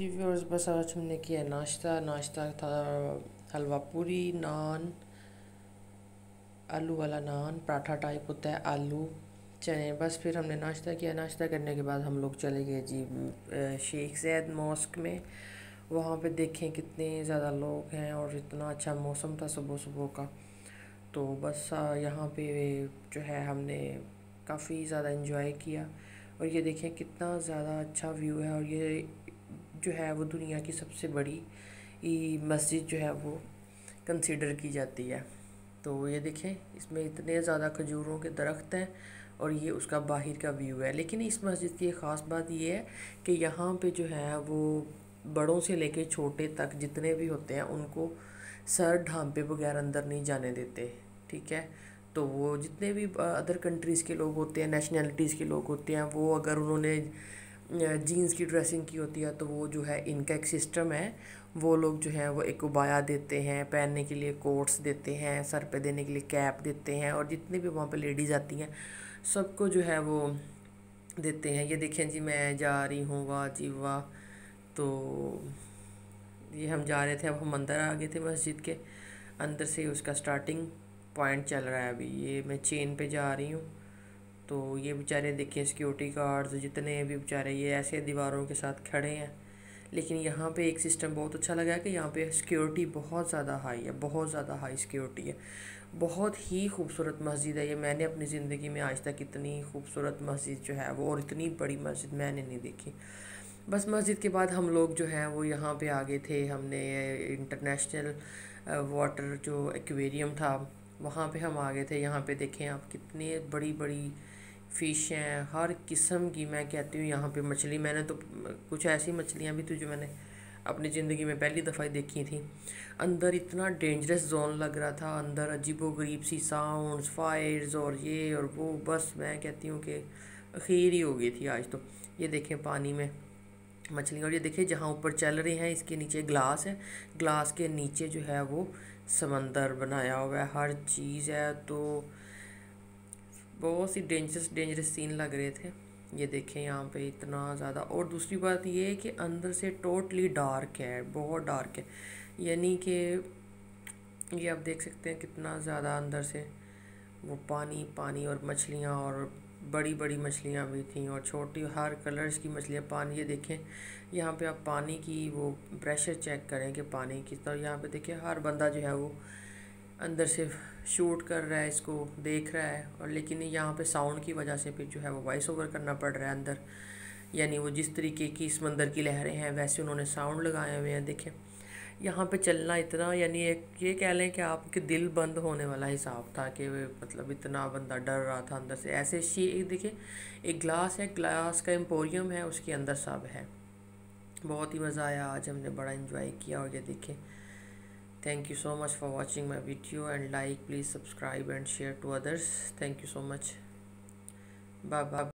बस आज हमने किया नाश्ता। नाश्ता था, हलवा पूरी, नान, आलू वाला नान, पराठा टाइप होता है, आलू, चने। बस फिर हमने नाश्ता किया। नाश्ता करने के बाद हम लोग चले गए जी शेख जैद मॉस्क में। वहाँ पे देखें कितने ज़्यादा लोग हैं और इतना अच्छा मौसम था सुबह सुबह का। तो बस यहाँ पे जो है हमने काफ़ी ज़्यादा इन्जॉय किया। और ये देखें कितना ज़्यादा अच्छा व्यू है और ये जो है वो दुनिया की सबसे बड़ी मस्जिद जो है वो कंसीडर की जाती है। तो ये देखें, इसमें इतने ज़्यादा खजूरों के दरख्त हैं और ये उसका बाहर का व्यू है। लेकिन इस मस्जिद की ख़ास बात ये है कि यहाँ पे जो है वो बड़ों से लेके छोटे तक जितने भी होते हैं, उनको सर ढांपे बगैर अंदर नहीं जाने देते, ठीक है? तो वो जितने भी अदर कंट्रीज़ के लोग होते हैं नेशनैलिटीज़ के लोग होते हैं, वो अगर उन्होंने जीन्स की ड्रेसिंग की होती है तो वो जो है इनका एक सिस्टम है। वो लोग जो है, वो एक उबाया देते हैं, पहनने के लिए कोट्स देते हैं, सर पे देने के लिए कैप देते हैं और जितने भी वहाँ पे लेडीज़ आती हैं, सबको जो है वो देते हैं। ये देखें जी, मैं जा रही हूँ, वाह जी वाह। तो ये हम जा रहे थे, अब हम अंदर आ गए थे मस्जिद के। अंदर से उसका स्टार्टिंग पॉइंट चल रहा है अभी। ये मैं चेन पे जा रही हूँ। तो ये बेचारे देखिए सिक्योरिटी गार्ड्स जितने भी बेचारे ये ऐसे दीवारों के साथ खड़े हैं। लेकिन यहाँ पे एक सिस्टम बहुत अच्छा लगा है कि यहाँ पे सिक्योरिटी बहुत ज़्यादा हाई है, बहुत ज़्यादा हाई सिक्योरिटी है। बहुत ही खूबसूरत मस्जिद है ये। मैंने अपनी ज़िंदगी में आज तक इतनी खूबसूरत मस्जिद जो है वो और इतनी बड़ी मस्जिद मैंने नहीं देखी। बस मस्जिद के बाद हम लोग जो हैं वो यहाँ पे आ गए थे। हमने इंटरनेशनल वाटर जो एक्वेरियम था, वहाँ पे हम आ गए थे। यहाँ पे देखें आप कितनी बड़ी बड़ी फ़िश हैं, हर किस्म की मैं कहती हूँ यहाँ पे मछली। मैंने तो कुछ ऐसी मछलियाँ भी थी जो मैंने अपनी ज़िंदगी में पहली दफ़ा ही देखी थी। अंदर इतना डेंजरस जोन लग रहा था, अंदर अजीबो गरीब सी साउंड्स फायर्स और ये और वो, बस मैं कहती हूँ कि अखीर ही हो गई थी आज तो। ये देखें पानी में मछलियाँ और ये देखिए जहाँ ऊपर चल रही हैं, इसके नीचे ग्लास है। ग्लास के नीचे जो है वो समंदर बनाया हुआ है। हर चीज़ है तो बहुत सी डेंजरस डेंजरस सीन लग रहे थे। ये देखें यहाँ पे इतना ज़्यादा। और दूसरी बात ये है कि अंदर से टोटली डार्क है, बहुत डार्क है। यानी कि ये आप देख सकते हैं कितना ज़्यादा अंदर से वो पानी पानी और मछलियाँ और बड़ी बड़ी मछलियाँ भी थी और छोटी हर कलर्स की मछलियाँ। पानी, ये देखें, यहाँ पे आप पानी की वो प्रेशर चेक करें कि पानी की तो यहाँ पे देखें हर बंदा जो है वो अंदर से शूट कर रहा है, इसको देख रहा है और लेकिन यहाँ पे साउंड की वजह से फिर जो है वो वॉइस ओवर करना पड़ रहा है अंदर। यानी वो जिस तरीके की समंदर की लहरें हैं, वैसे उन्होंने साउंड लगाए हुए हैं, देखें। यहाँ पे चलना इतना, यानी एक ये कह लें कि आपके दिल बंद होने वाला हिसाब था कि मतलब इतना बंदा डर रहा था अंदर से। ऐसे शी देखिए एक ग्लास है ग्लास का एम्पोरियम है, उसके अंदर सब है। बहुत ही मज़ा आया, आज हमने बड़ा इन्जॉय किया और ये देखें। Thank you so much for watching my video and like please subscribe and share to others. Thank you so much. Bye bye